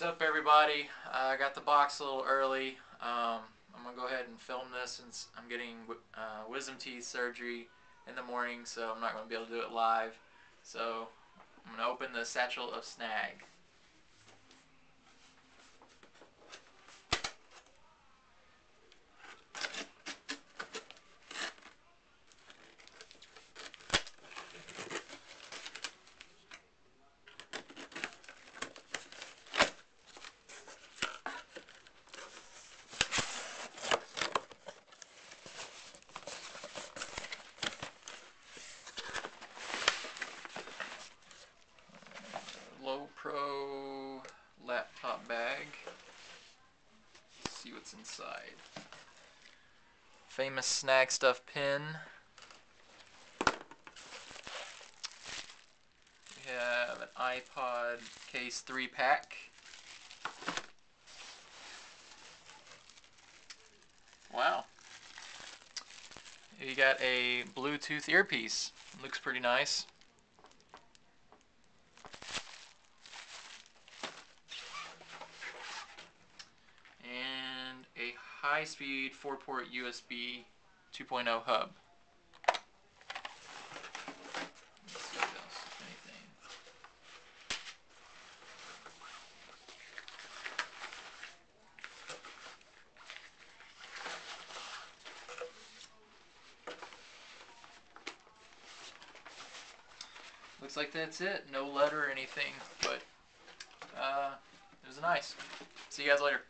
What's up, everybody? Uh, I got the box a little early. Um, I'm gonna go ahead and film this since I'm getting uh, wisdom teeth surgery in the morning, so I'm not gonna be able to do it live. So I'm gonna open the satchel of snagg. Low pro laptop bag. Let's see what's inside. Famous snack stuff pin. We have an iPod case 3 pack. Wow. You got a Bluetooth earpiece. Looks pretty nice. and a high-speed 4-port USB 2.0 hub. Looks like that's it. No letter or anything, but uh, it was nice. See you guys later.